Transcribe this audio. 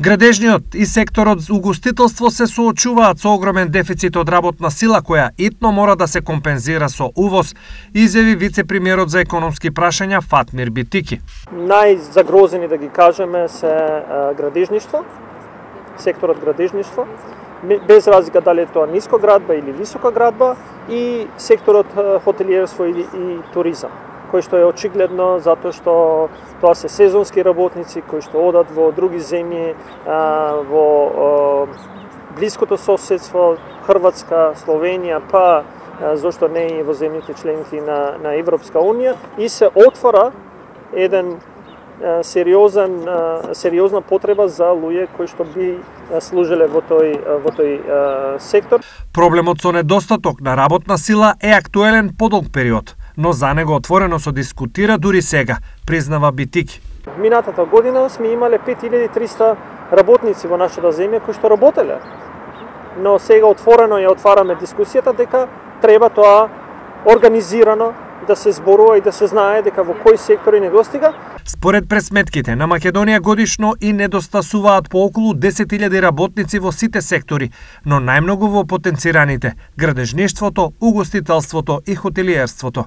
Градежниот и секторот угостителство се соочуваат со огромен дефицит од работна сила која итно мора да се компензира со увоз, изјави вице-премиерот за економски прашања Фатмир Битики. Најзагрозени да ги кажеме се градежништво, секторот градежништво, без разлика дали е тоа ниско градба или висока градба и секторот хотелиерство и, и туризам кој што е очигледно затоа што тоа се сезонски работници кои што одат во други земји, во блиското соседство, Хрватска, Словенија, па зошто не и во земјите членки на, на Европска Унија и се отвора еден сериозен сериозна потреба за луѓе кои што би служеле во тој во тој сектор. Проблемот со недостаток на работна сила е актуелен подолг период, но за него отворено се дискутира дури сега, признава Битики. Минатата година сме имале 5300 работници во нашата земја кои што работеле. Но сега отворено ја отвараме дискусијата дека треба тоа организирано да се зборува и да се знае дека во кои сектори недостига. Според пресметките на Македонија годишно и недостасуваат по околу 10.000 работници во сите сектори, но најмногу во потенцираните градежништвото, угостителството и хотелиерството.